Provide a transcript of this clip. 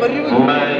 পারি না